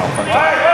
六分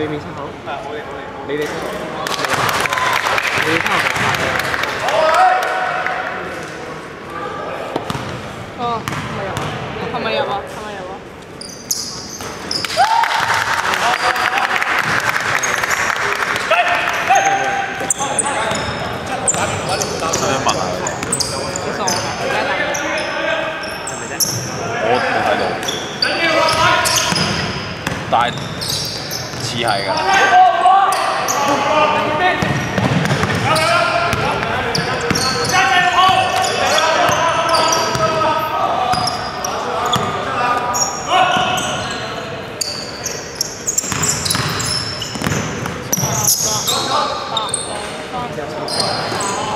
對面出口。你哋出口。你哋差唔多八嘅。哦，係咪入啊？係咪入啊？係咪啊？問下其實我而家諗係咪啫？我冇睇到，但係似係㗎。即係個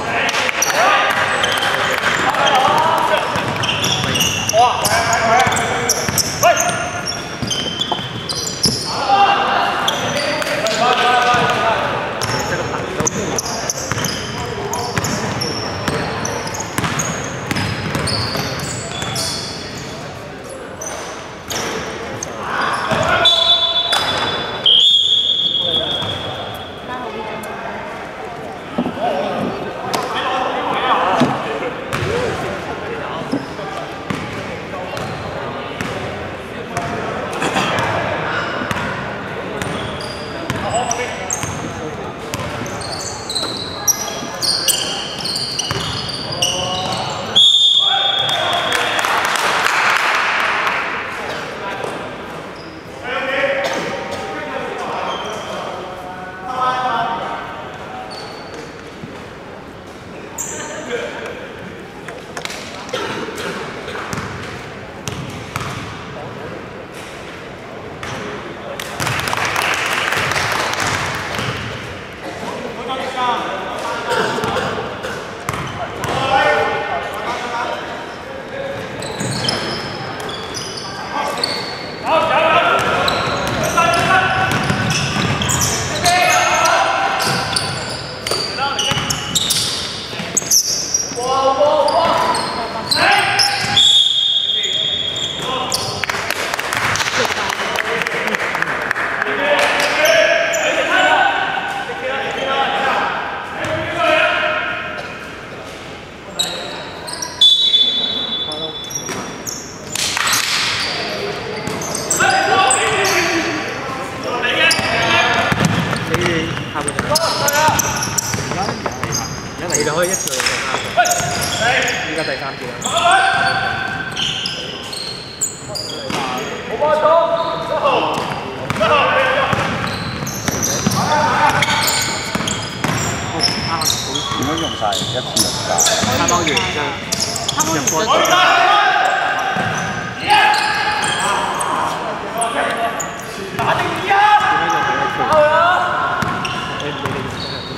你就可以一次過第三個，依家第三節啦。點樣用曬？一次用晒。啱啱完，他们入波觉得點樣用第一條？你唔理你用第一條。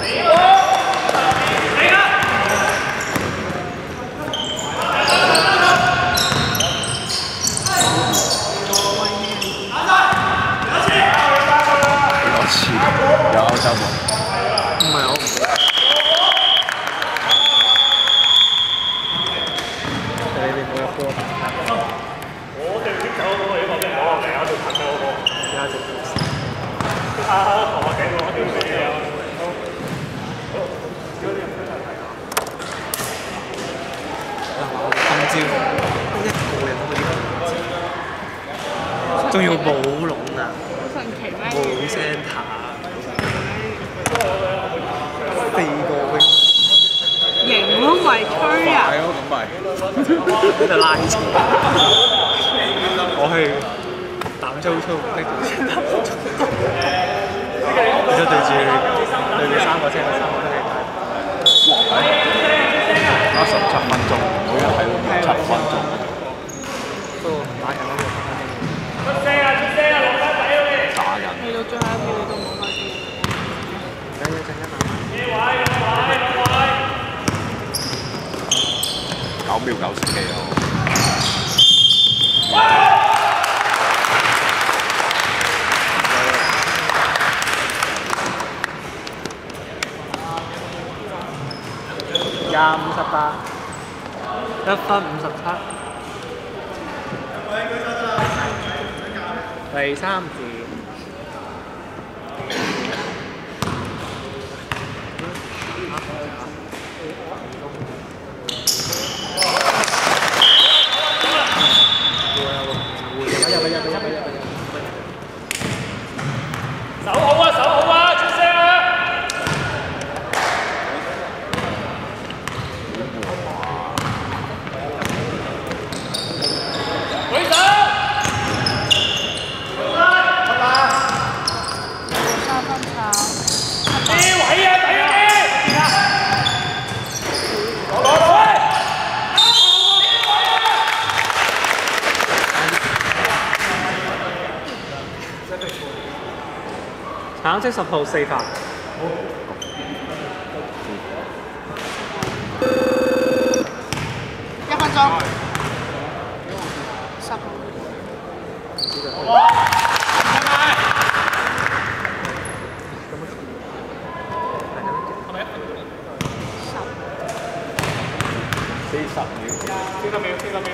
幾多次？有歐洲喎。唔係我唔你哋冇入波打，我哋啲走嗰個，呢個真係冇落嚟啊！條近嗰個，而家就啊，同我頂我條死啊！一個人可以咁仲要冇籠啊，好神奇咩？冇 centre，四個 wing 型咯，咪吹啊！係咯，咁咪。喺度拉扯，我係膽粗粗拎住先 然之後對住對住三個車，三個都係啱十七分鐘，每人睇到七分鐘。不過打人嗰個分分鐘。出聲啊！出聲啊！落翻底啊你！打人。去到最後一秒你都冇開機。等一陣間啊！呢位呢位呢位，九秒九十幾咯。廿五十八，一分五十七。第三節。手好啊！手好啊！出聲啊！舉手！三分炒，呢位啊，第一啲！攞攞攞！橙色十號四發，一分鐘。十。四十秒。四十秒，四十秒。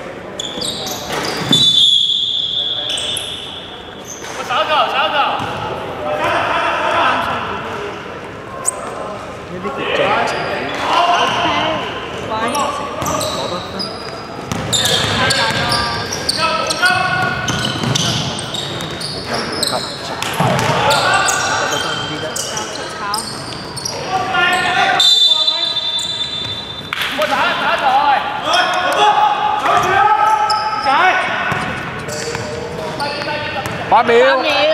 八秒。三秒。